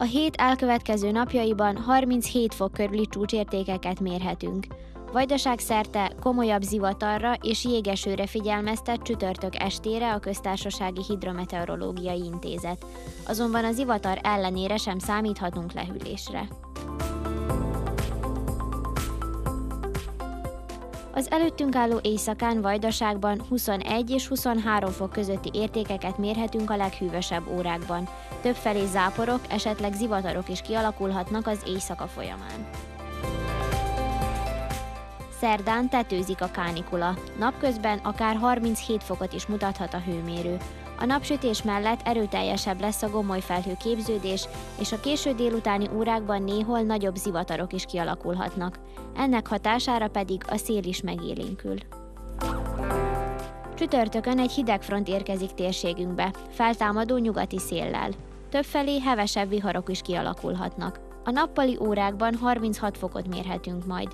A hét elkövetkező napjaiban 37 fok körüli csúcsértékeket mérhetünk. Vajdaság szerte komolyabb zivatarra és jégesőre figyelmeztet csütörtök estére a Köztársasági Hidrometeorológiai Intézet. Azonban az zivatar ellenére sem számíthatunk lehűlésre. Az előttünk álló éjszakán Vajdaságban 21 és 23 fok közötti értékeket mérhetünk a leghűvösebb órákban. Többfelé záporok, esetleg zivatarok is kialakulhatnak az éjszaka folyamán. Szerdán tetőzik a kánikula. Napközben akár 37 fokot is mutathat a hőmérő. A napsütés mellett erőteljesebb lesz a gomoly felhő képződés, és a késő délutáni órákban néhol nagyobb zivatarok is kialakulhatnak. Ennek hatására pedig a szél is megélénkül. Csütörtökön egy hidegfront érkezik térségünkbe, feltámadó nyugati széllel. Többfelé hevesebb viharok is kialakulhatnak. A nappali órákban 36 fokot mérhetünk majd.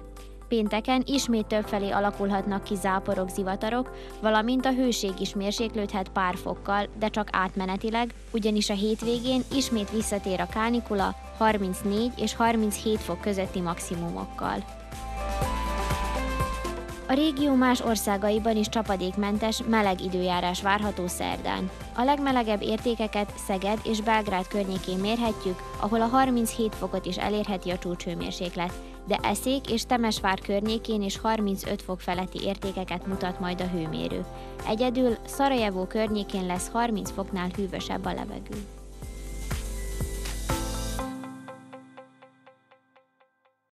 Pénteken ismét többfelé alakulhatnak ki záporok, zivatarok, valamint a hőség is mérséklődhet pár fokkal, de csak átmenetileg, ugyanis a hétvégén ismét visszatér a kánikula 34 és 37 fok közötti maximumokkal. A régió más országaiban is csapadékmentes, meleg időjárás várható szerdán. A legmelegebb értékeket Szeged és Belgrád környékén mérhetjük, ahol a 37 fokot is elérheti a csúcshőmérséklet, de Eszék és Temesvár környékén is 35 fok feletti értékeket mutat majd a hőmérő. Egyedül Szarajevó környékén lesz 30 foknál hűvösebb a levegő.